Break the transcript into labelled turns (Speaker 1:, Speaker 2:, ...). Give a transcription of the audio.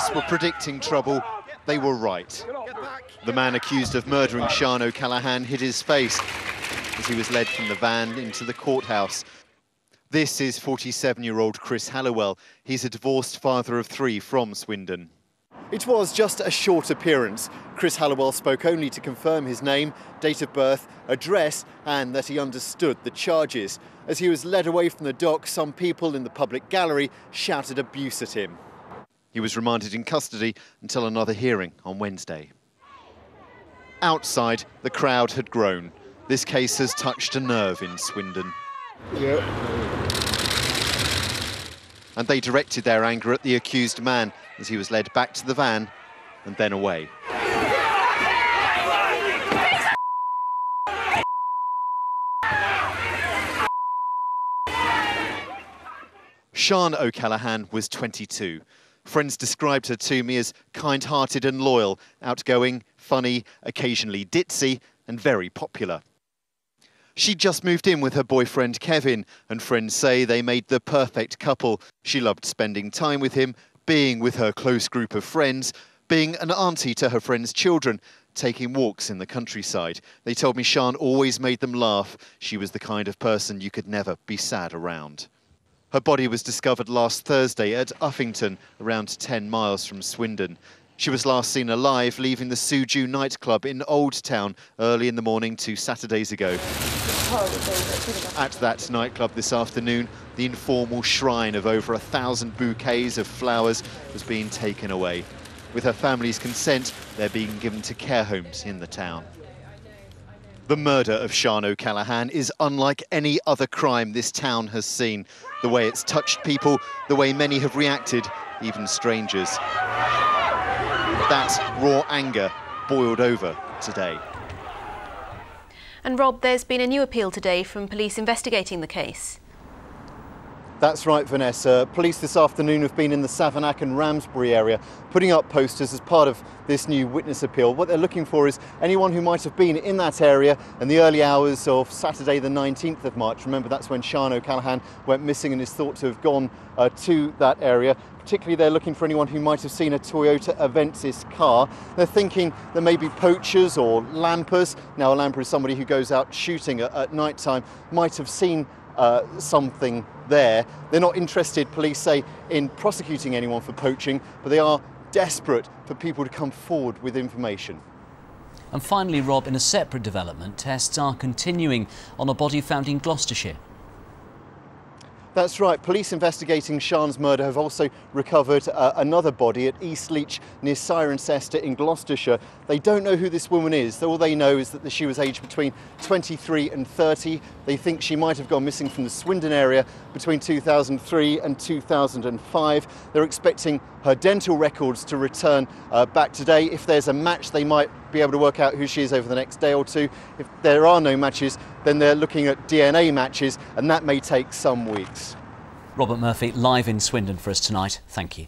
Speaker 1: police were predicting trouble, they were right. The man accused of murdering Sian O'Callaghan hid his face as he was led from the van into the courthouse. This is 47-year-old Chris Halliwell. He's a divorced father of three from Swindon. It was just a short appearance. Chris Halliwell spoke only to confirm his name, date of birth, address, and that he understood the charges. As he was led away from the dock, some people in the public gallery shouted abuse at him. He was remanded in custody until another hearing on Wednesday. Outside, the crowd had grown. This case has touched a nerve in Swindon. And they directed their anger at the accused man as he was led back to the van and then away. Sian O'Callaghan was 22. Friends described her to me as kind-hearted and loyal, outgoing, funny, occasionally ditzy, and very popular. She just moved in with her boyfriend Kevin, and friends say they made the perfect couple. She loved spending time with him, being with her close group of friends, being an auntie to her friends' children, taking walks in the countryside. They told me Sian always made them laugh. She was the kind of person you could never be sad around. Her body was discovered last Thursday at Uffington, around 10 miles from Swindon. She was last seen alive leaving the Suju nightclub in Old Town early in the morning two Saturdays ago. At that nightclub this afternoon, the informal shrine of over a thousand bouquets of flowers was being taken away. With her family's consent, they're being given to care homes in the town. The murder of Sian O'Callaghan is unlike any other crime this town has seen. The way it's touched people, the way many have reacted, even strangers. That raw anger boiled over today.
Speaker 2: And Rob, there's been a new appeal today from police investigating the case.
Speaker 1: That's right, Vanessa. Police this afternoon have been in the Savernake and Ramsbury area putting up posters as part of this new witness appeal. What they're looking for is anyone who might have been in that area in the early hours of Saturday, the 19th of March. Remember, that's when Sian O'Callaghan went missing and is thought to have gone uh, to that area. Particularly, they're looking for anyone who might have seen a Toyota Avensis car. They're thinking there may be poachers or lampers. Now, a lamper is somebody who goes out shooting at, at night time, might have seen uh, something there. They're not interested, police say, in prosecuting anyone for poaching, but they are desperate for people to come forward with information.
Speaker 3: And finally, Rob, in a separate development, tests are continuing on a body found in Gloucestershire.
Speaker 1: That's right. Police investigating Sian's murder have also recovered uh, another body at Eastleach near Cirencester in Gloucestershire. They don't know who this woman is. All they know is that she was aged between 23 and 30. They think she might have gone missing from the Swindon area between 2003 and 2005. They're expecting her dental records to return uh, back today. If there's a match, they might be able to work out who she is over the next day or two. If there are no matches, then they're looking at DNA matches, and that may take some weeks.
Speaker 3: Robert Murphy live in Swindon for us tonight. Thank you.